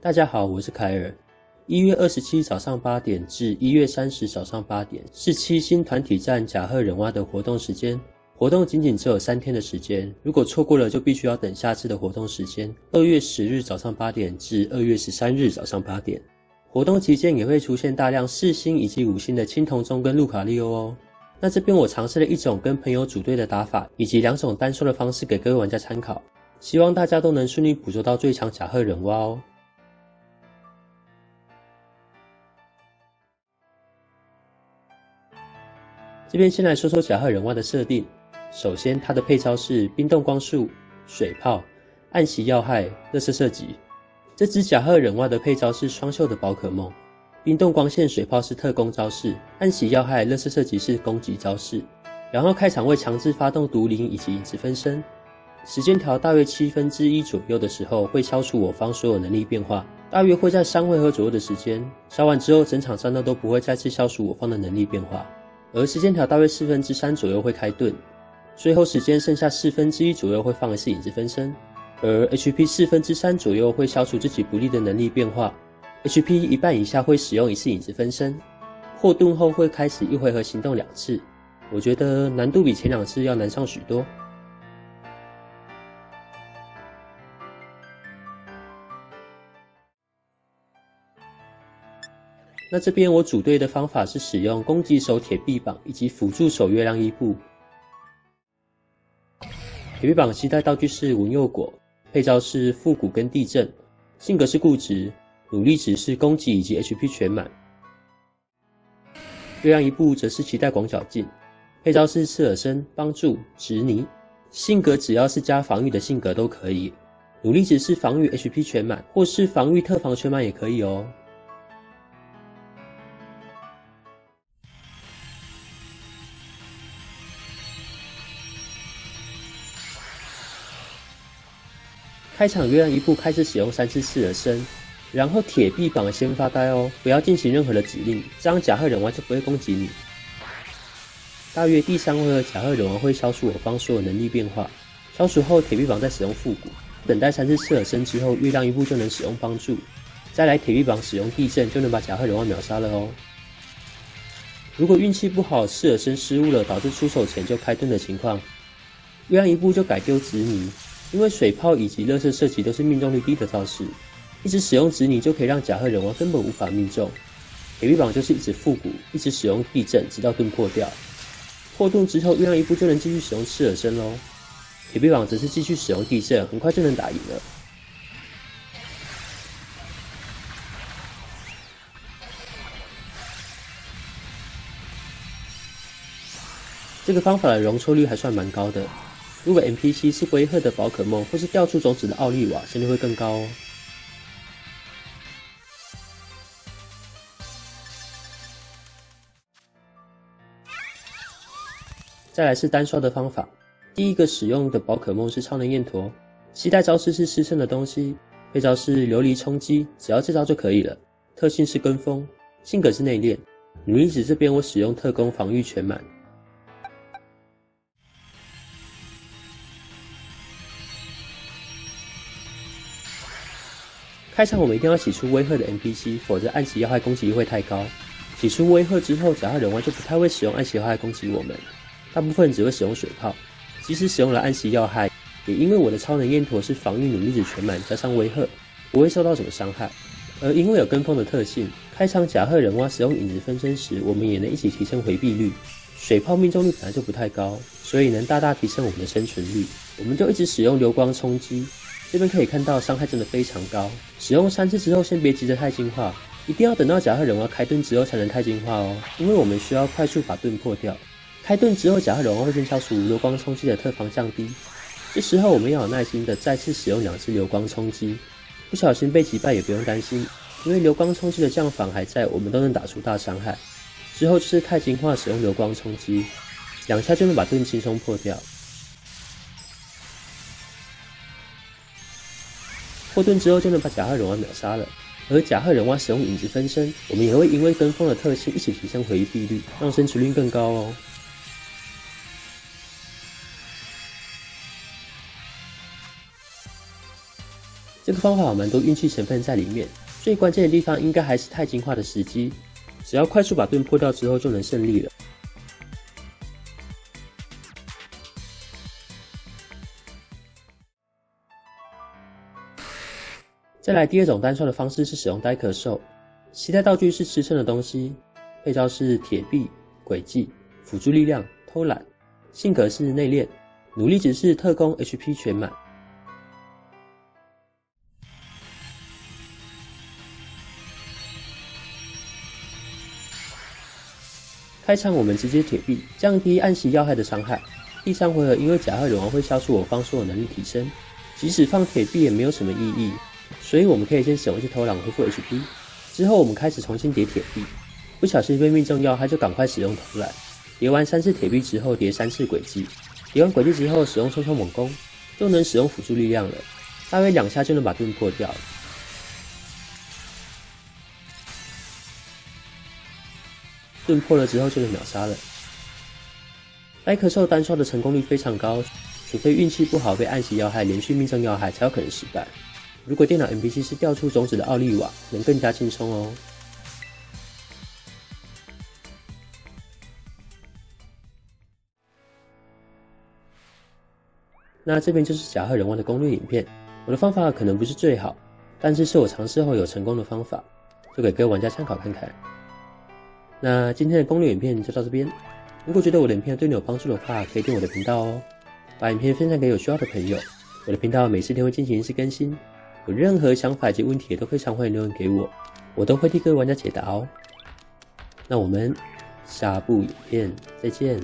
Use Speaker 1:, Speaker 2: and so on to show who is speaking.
Speaker 1: 大家好，我是凯尔。一月二十七早上八点至一月三十早上八点是七星团体战甲贺忍蛙的活动时间。活动仅仅只有三天的时间，如果错过了，就必须要等下次的活动时间。二月十日早上八点至二月十三日早上八点，活动期间也会出现大量四星以及五星的青铜钟跟路卡利欧哦。那这边我尝试了一种跟朋友组队的打法，以及两种单收的方式给各位玩家参考，希望大家都能顺利捕捉到最强甲贺忍蛙哦。这边先来说说甲贺忍蛙的设定。首先，它的配招是冰冻光束、水泡、暗袭要害、热射射击。这只甲贺忍蛙的配招是双袖的宝可梦。冰冻光线、水泡是特攻招式，暗袭要害、热射射击是攻击招式。然后开场会强制发动毒灵以及影子分身。时间条大约七分之一左右的时候，会消除我方所有能力变化，大约会在三回合左右的时间。消完之后，整场战斗都不会再次消除我方的能力变化。而时间条大约四分之三左右会开盾，最后时间剩下四分之一左右会放一次影子分身，而 HP 四分之三左右会消除自己不利的能力变化，HP 一半以下会使用一次影子分身，破盾后会开始一回合行动两次，我觉得难度比前两次要难上许多。那这边我组队的方法是使用攻击手铁臂膀以及辅助手月亮伊布。铁臂膀携带道具是文佑果，配招是复古跟地震，性格是固执，努力值是攻击以及 HP 全满。月亮伊布则是期待广角镜，配招是刺耳声帮助执泥，性格只要是加防御的性格都可以，努力值是防御 HP 全满或是防御特防全满也可以哦。开场月亮一步开始使用三次刺耳声，然后铁臂膀先发呆哦，不要进行任何的指令，这样甲贺忍王就不会攻击你。大约第三回合，甲贺忍王会消除我方所有能力变化，消除后铁臂膀再使用复古，等待三次刺耳声之后，月亮一步就能使用帮助，再来铁臂膀使用地震就能把甲贺忍王秒杀了哦。如果运气不好，刺耳声失误了，导致出手前就开盾的情况，月亮一步就改丢执迷。因为水泡以及热射射击都是命中率低的招式，一直使用执泥就可以让甲贺忍王根本无法命中。铁臂膀就是一直复古，一直使用地震，直到盾破掉。破盾之后，月亮一步就能继续使用刺耳声喽。铁臂膀则是继续使用地震，很快就能打赢了。这个方法的容错率还算蛮高的。如果 NPC 是威吓的宝可梦，或是掉出种子的奥利瓦，胜率会更高哦。再来是单刷的方法，第一个使用的宝可梦是超能焰陀，期待招式是失胜的东西，配招是琉璃冲击，只要这招就可以了。特性是跟风，性格是内敛，女力值这边我使用特工防御全满。开场我们一定要洗出威吓的 NPC，否则暗袭要害攻击力会太高。洗出威吓之后，甲贺忍蛙就不太会使用暗袭要害攻击我们，大部分只会使用水炮。即使使用了暗袭要害，也因为我的超能焰陀是防御努力值全满加上威吓，不会受到什么伤害。而因为有跟风的特性，开场甲贺忍蛙使用影子分身时，我们也能一起提升回避率。水炮命中率本来就不太高，所以能大大提升我们的生存率。我们就一直使用流光冲击。这边可以看到伤害真的非常高，使用三次之后先别急着太进化，一定要等到甲贺忍蛙开盾之后才能太进化哦，因为我们需要快速把盾破掉。开盾之后甲贺忍蛙会先消除流光冲击的特防降低，这时候我们要有耐心的再次使用两次流光冲击，不小心被击败也不用担心，因为流光冲击的降防还在，我们都能打出大伤害。之后就是太进化使用流光冲击，两下就能把盾轻松破掉。破盾之后就能把甲贺忍蛙秒杀了，而甲贺忍蛙使用影子分身，我们也会因为跟风的特性一起提升回避率，让生存率更高哦。这个方法蛮多运气成分在里面，最关键的地方应该还是太金化的时机。只要快速把盾破掉之后，就能胜利了。再来第二种单刷的方式是使用呆壳兽，携带道具是支撑的东西，配招是铁臂、诡计、辅助力量、偷懒，性格是内敛，努力值是特工 HP 全满。开场我们直接铁臂，降低暗袭要害的伤害。第三回合因为甲贺龙王会消除我方所有能力提升，即使放铁臂也没有什么意义。所以我们可以先使用一次偷懒恢复 HP，之后我们开始重新叠铁币。不小心被命中要害就赶快使用偷懒。叠完三次铁币之后叠三次轨迹，叠完轨迹之后使用冲冲猛攻，就能使用辅助力量了。大约两下就能把盾破掉。盾破了之后就能秒杀了。呆壳兽单刷的成功率非常高，除非运气不好被暗袭要害连续命中要害才有可能失败。如果电脑 NPC 是调出种子的奥利瓦，能更加轻松哦。那这边就是甲贺人王的攻略影片，我的方法可能不是最好，但是是我尝试后有成功的方法，就给各位玩家参考看看。那今天的攻略影片就到这边，如果觉得我的影片对你有帮助的话，可以订我的频道哦，把影片分享给有需要的朋友。我的频道每四天会进行一次更新。有任何想法及问题，都非常欢迎留言给我，我都会替各位玩家解答哦。那我们下部影片再见。